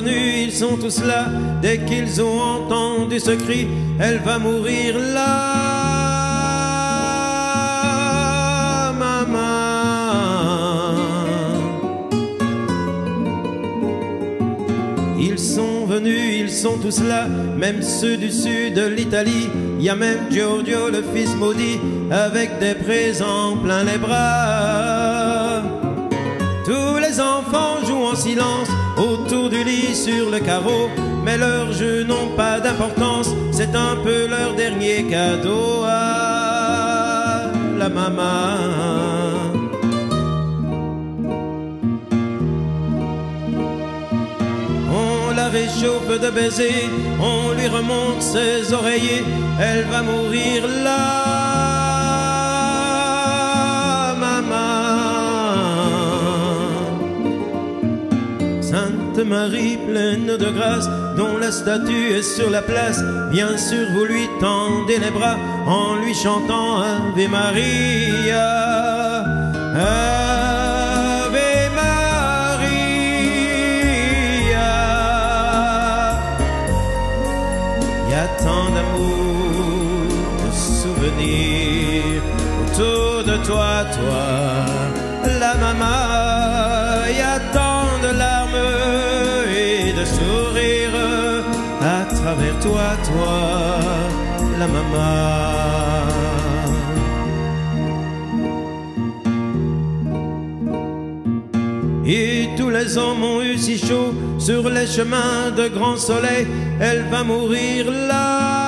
venus, ils sont tous là. Dès qu'ils ont entendu ce cri, elle va mourir là, maman. Ils sont venus, ils sont tous là, même ceux du sud de l'Italie. Y a même Giorgio, le fils maudit, avec des présents plein les bras. Tous les enfants silence autour du lit sur le carreau, mais leurs jeux n'ont pas d'importance, c'est un peu leur dernier cadeau à la maman. On la réchauffe de baisers, on lui remonte ses oreillers, elle va mourir là, Marie pleine de grâce, dont la statue est sur la place, bien sûr vous lui tendez les bras en lui chantant Ave Maria. Ave Maria. Il y a tant d'amour, de souvenirs autour de toi, toi, la maman. Travers toi, toi, la maman. Et tous les hommes ont eu si chaud sur les chemins de grand soleil, elle va mourir là,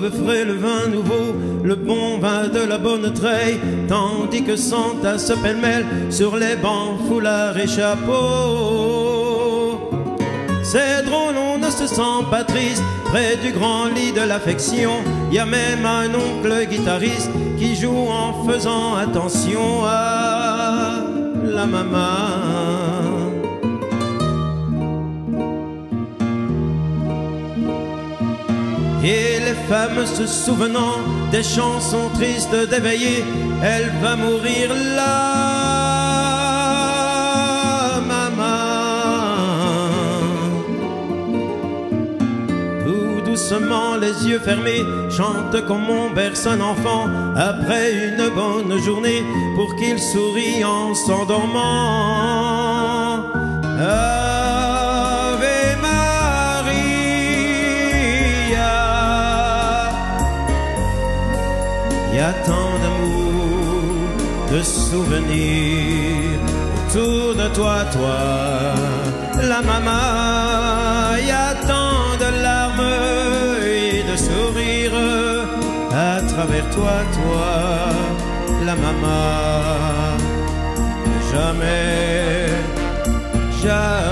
boivent frais le vin nouveau, le bon vin de la bonne treille, tandis que Santa se pêle-mêle sur les bancs, foulards et chapeaux. C'est drôle, on ne se sent pas triste près du grand lit de l'affection. Il y a même un oncle guitariste qui joue en faisant attention à la maman. Et les femmes se souvenant des chansons tristes d'éveiller, elle va mourir là, maman. Tout doucement, les yeux fermés, chante comme on berce un enfant après une bonne journée pour qu'il sourie en s'endormant. Tant d'amour, de souvenirs autour de toi, toi, la maman. Y a tant de larmes et de sourires à travers toi, toi, la maman. Jamais, jamais,